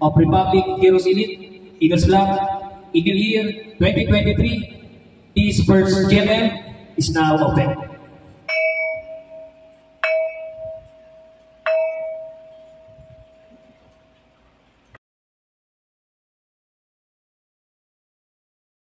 of Republic Heroes Elite, Eagles Club, Eagle Year 2023, this first GMM is now open.